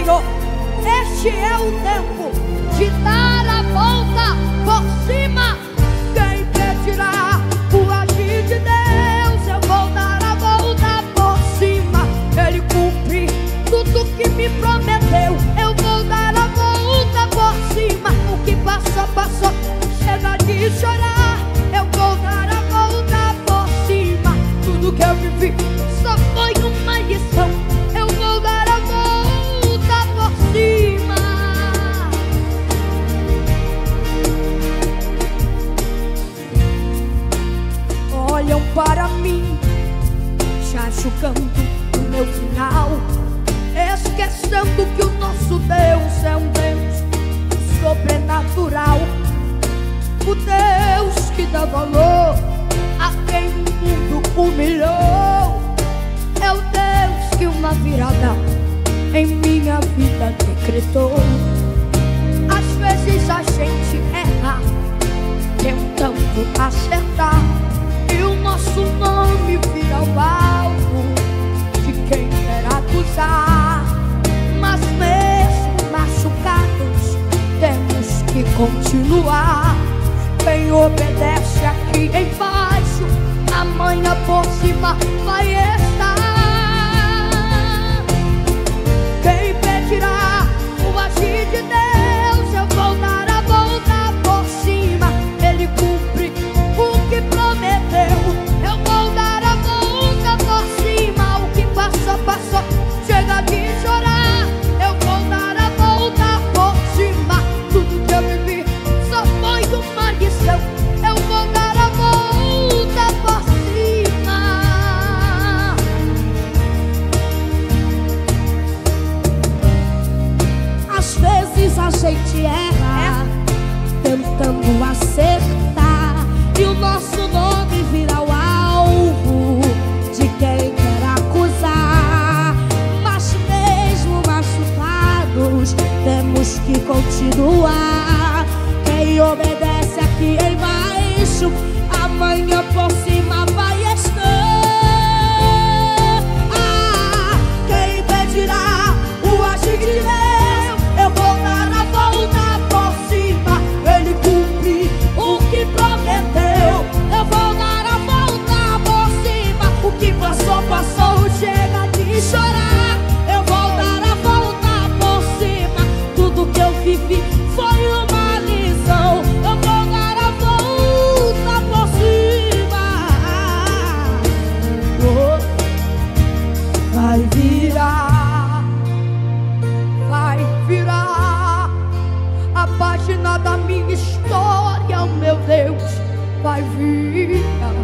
Senhor. Este é o tempo mim, já julgando o meu final, esquecendo que o nosso Deus é um Deus sobrenatural, o Deus que dá valor a quem o mundo humilhou, é o Deus que uma virada em minha vida decretou. Às vezes a gente erra, tentando acertar nosso nome vir o palco de quem quer acusar. Mas mesmo machucados, temos que continuar. Quem obedece aqui embaixo, amanhã por cima vai. yeah virar, vai virar a página da minha história, meu Deus, vai virar.